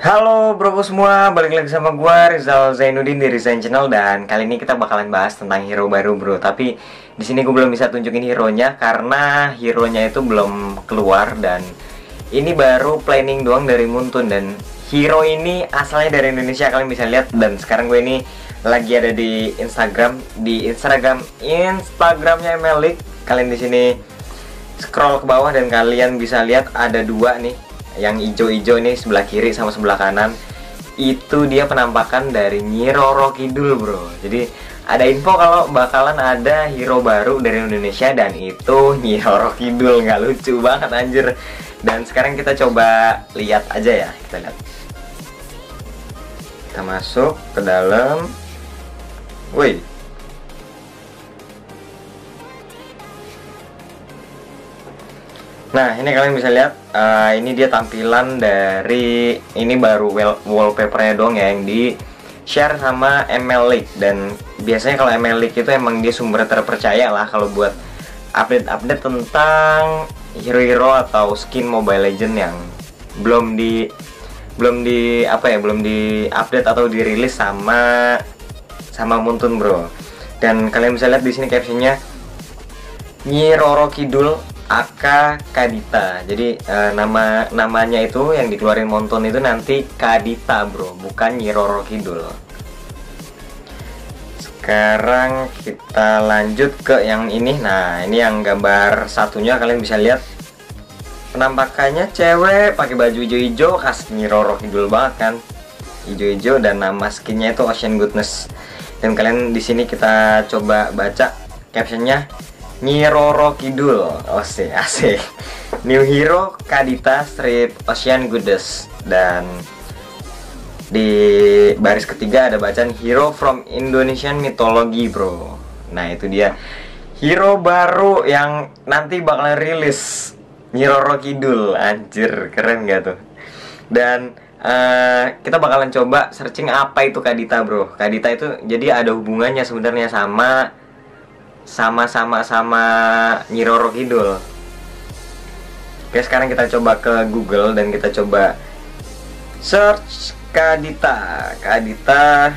Halo bro semua, balik lagi sama gue Rizal Zainuddin di Rizal Channel. Dan kali ini kita bakalan bahas tentang hero baru bro. Tapi di sini gue belum bisa tunjukin hero-nya karena hero-nya itu belum keluar. Dan ini baru planning doang dari Muntun. Dan hero ini asalnya dari Indonesia kalian bisa lihat. Dan sekarang gue ini lagi ada di Instagram. Di Instagram Instagramnya Melik. Kalian di sini scroll ke bawah dan kalian bisa lihat ada dua nih yang hijau-hijau ini sebelah kiri sama sebelah kanan itu dia penampakan dari Nyiroro Kidul bro. Jadi ada info kalau bakalan ada hero baru dari Indonesia dan itu Nyiroro Kidul nggak lucu banget anjir. Dan sekarang kita coba lihat aja ya kita lihat. Kita masuk ke dalam. Woi Nah ini kalian bisa lihat uh, ini dia tampilan dari ini baru wallpapernya dong ya yang di share sama ML League. Dan biasanya kalau ML League itu emang dia sumber terpercaya lah kalau buat update-update tentang hero-hero atau skin Mobile Legend yang belum di belum di apa ya belum di update atau dirilis sama sama Muntun bro. Dan kalian bisa lihat di sini captionnya Nyiroro Kidul Aka Kadita. Jadi uh, nama namanya itu yang dikeluarin Monton itu nanti Kadita, Bro, bukan Nyiroro Kidul. Sekarang kita lanjut ke yang ini. Nah, ini yang gambar satunya kalian bisa lihat penampakannya cewek pakai baju hijau-hijau khas Nyiroro Kidul banget kan. Hijau-hijau dan nama skinnya itu Ocean Goodness. Dan kalian di sini kita coba baca captionnya Nyiroro Kidul. Ose asik New Hero Kadita Street Ocean Goodness. Dan di baris ketiga ada bacaan Hero from Indonesian Mythology bro. Nah itu dia. Hero baru yang nanti bakalan rilis Nyiroro Kidul. Anjir keren gak tuh? Dan uh, kita bakalan coba searching apa itu Kadita bro. Kadita itu jadi ada hubungannya sebenarnya sama sama-sama sama Nyiroro Kidul. Oke sekarang kita coba ke Google dan kita coba search Kadita. Kadita.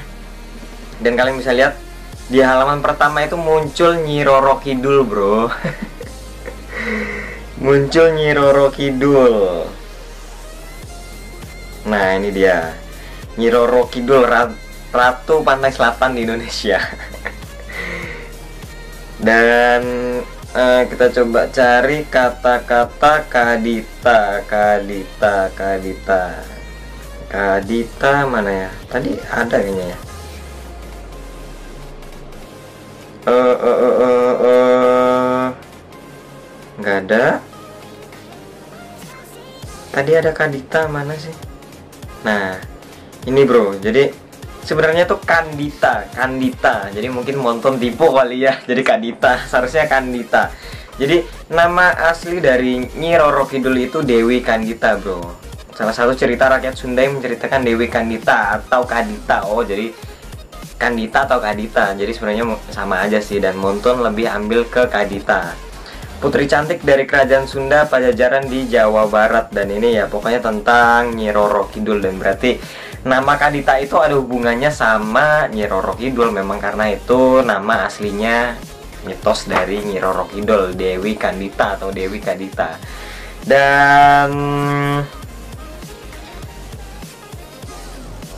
Dan kalian bisa lihat di halaman pertama itu muncul Nyiroro Kidul bro. Muncul Nyiroro Kidul. Nah ini dia. Nyiroro Kidul Ratu Pantai Selatan di Indonesia dan uh, kita coba cari kata-kata kadita kadita kadita. Kadita mana ya? Tadi ada kayaknya ya. Uh, uh, uh, uh, uh. nggak ada. Tadi ada kadita mana sih? Nah ini bro. Jadi sebenarnya tuh Kandita Kandita. Jadi mungkin monton tipu kali ya. Jadi Kandita seharusnya Kandita. Jadi nama asli dari Nyi Roro Kidul itu Dewi Kandita bro. Salah satu cerita rakyat Sunda yang menceritakan Dewi Kandita atau Kadita. Oh jadi Kandita atau Kadita. Jadi sebenarnya sama aja sih. Dan monton lebih ambil ke Kadita. Putri cantik dari kerajaan Sunda Pajajaran di Jawa Barat. Dan ini ya pokoknya tentang Nyi Roro Kidul. Dan berarti Nama Kadita itu ada hubungannya sama Nyi Roro Kidul memang karena itu nama aslinya mitos dari Nyi Roro Kidul Dewi Kandita atau Dewi Kadita dan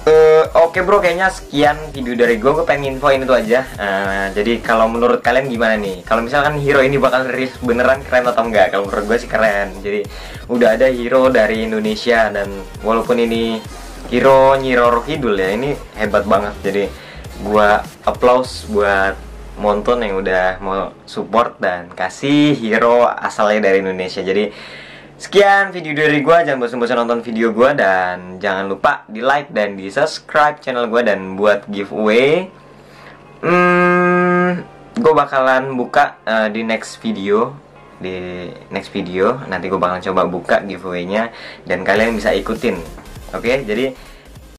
Uh, Oke okay bro, kayaknya sekian video dari gue. Gue pengen infoin itu aja. Uh, jadi kalau menurut kalian gimana nih? Kalau misalkan hero ini bakal rilis beneran keren atau enggak? Kalau menurut gue sih keren. Jadi udah ada hero dari Indonesia dan walaupun ini Hiro Nyiroro Kidul ya ini hebat banget. Jadi gua applause buat Monton yang udah mau support dan kasih hero asalnya dari Indonesia. Jadi sekian video dari gua. Jangan bosan-bosan nonton video gua dan jangan lupa di like dan di subscribe channel gua. Dan buat giveaway hmm gue bakalan buka uh, di next video. Di next video nanti gue bakalan coba buka giveaway-nya. Dan kalian bisa ikutin Oke, okay, jadi